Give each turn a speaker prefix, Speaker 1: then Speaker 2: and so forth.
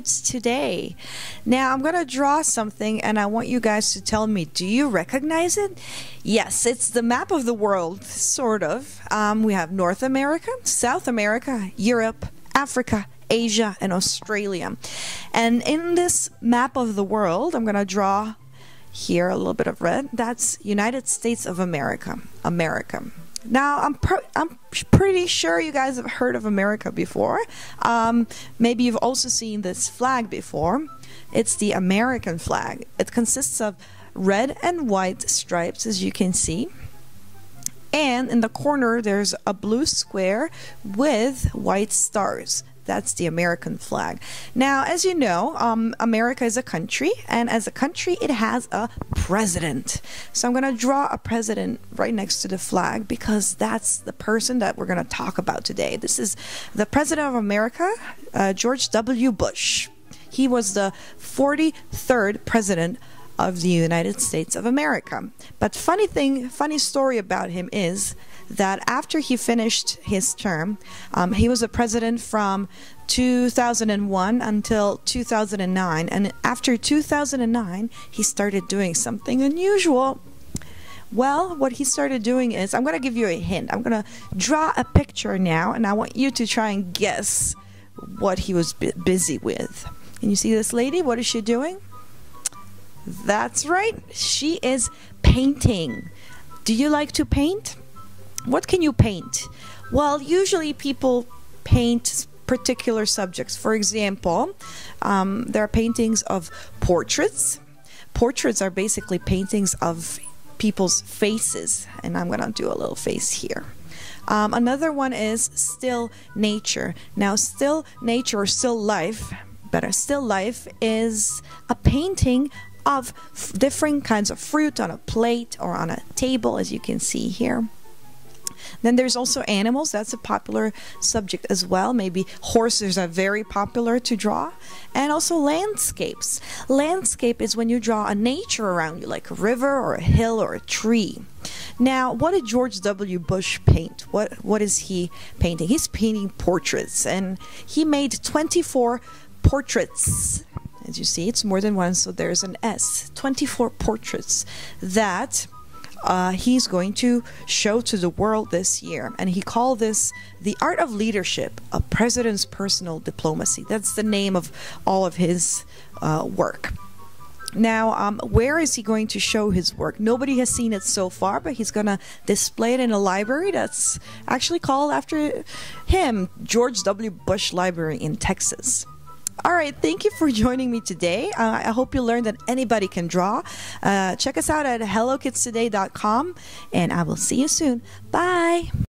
Speaker 1: Kids Today. Now, I'm going to draw something and I want you guys to tell me do you recognize it? Yes, it's the map of the world, sort of. Um, we have North America, South America, Europe, Africa, Asia, and Australia. And in this map of the world, I'm going to draw here a little bit of red. That's United States of America. America. Now, I'm I'm pretty sure you guys have heard of America before. Um, maybe you've also seen this flag before. It's the American flag. It consists of red and white stripes, as you can see. And in the corner, there's a blue square with white stars. That's the American flag. Now, as you know, um, America is a country, and as a country, it has a president. So I'm going to draw a president right next to the flag because that's the person that we're going to talk about today. This is the president of America, uh, George W. Bush. He was the 43rd president of the United States of America. But funny thing, funny story about him is that after he finished his term, um, he was a president from 2001 until 2009. And after 2009, he started doing something unusual. Well, what he started doing is, I'm going to give you a hint. I'm going to draw a picture now, and I want you to try and guess what he was busy with. Can you see this lady? What is she doing? That's right. She is painting. Do you like to paint? What can you paint? Well, usually people paint particular subjects. For example, um, there are paintings of portraits. Portraits are basically paintings of people's faces, and I'm going to do a little face here. Um, another one is still nature. Now, still nature or still life, better, still life is a painting of different kinds of fruit on a plate or on a table, as you can see here. Then there's also animals. That's a popular subject as well. Maybe horses are very popular to draw. And also landscapes. Landscape is when you draw a nature around you, like a river or a hill or a tree. Now, what did George W. Bush paint? What what is he painting? He's painting portraits and he made 24 portraits. As you see, it's more than one, so there's an S. 24 portraits that uh, he's going to show to the world this year. And he called this The Art of Leadership, a President's Personal Diplomacy. That's the name of all of his uh, work. Now, um, where is he going to show his work? Nobody has seen it so far, but he's going to display it in a library that's actually called after him, George W. Bush Library in Texas. All right, thank you for joining me today. Uh, I hope you learned that anybody can draw. Uh, check us out at hellokidstoday.com, and I will see you soon. Bye.